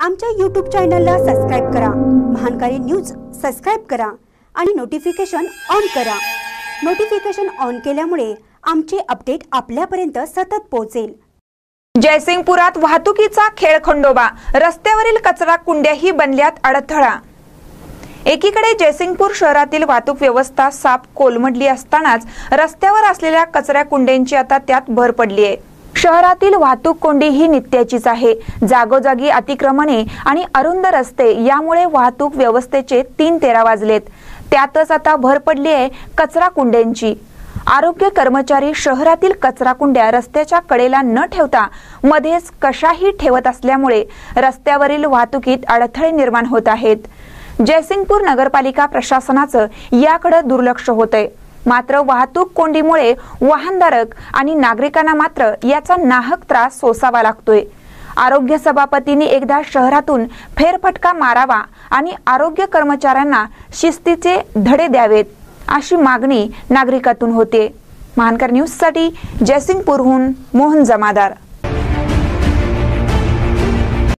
आमच्या यूट्यूब चॅनलला सबस्क्राईब करा. महानकारी न्यूज सबस्क्राईब करा आणि नोटिफिकेशन ऑन करा. नोटिफिकेशन ऑन केल्यामुळे आमचे अपडेट आपल्यापर्यंत सतत पोहोचेल. जयसिंगपुरात वाहतुकीचा खेळ खंडोबा. रस्त्यावरील कचरा कुंड्याही बनल्यात अडथळा. एकीकडे जयसिंगपूर शहरातील वाहतूक व्यवस्था साप कोलमडली असतानाच रस्त्यावर असलेल्या कचऱ्या कुंड्यांची आता त्यात भर पडली आहे. शहरातील वाहतूक कोंडी ही नित्याचीच आहे. जागोजागी अतिक्रमणे आणि अरुंद रस्ते यामुळे वाहतूक व्यवस्थेचे तीन तेरा वाजलेत. त्यातच आता भर पडली आहे कचरा कुंड्यांची. आरोग्य कर्मचारी शहरातील कचरा कुंड्या रस्त्याच्या कडेला न ठेवता मध्येच कशाही ठेवत असल्यामुळे रस्त्यावरील वाहतुकीत अडथळे निर्माण होत आहेत. जयसिंगपूर नगरपालिका प्रशासनाचं याकडे दुर्लक्ष होतंय. मात्र वाहतूक कोंडीमुळे वाहनधारक आणि नागरिकांना मात्र याचा नाहक त्रास सोसावा लागतोय. आरोग्य सभापतींनी एकदा शहरातून फेरफटका मारावा आणि आरोग्य कर्मचाऱ्यांना शिस्तीचे धडे द्यावेत अशी मागणी नागरिकातून होते. महानकर न्यूजसाठी जयसिंगपूरहून मोहन जमादार.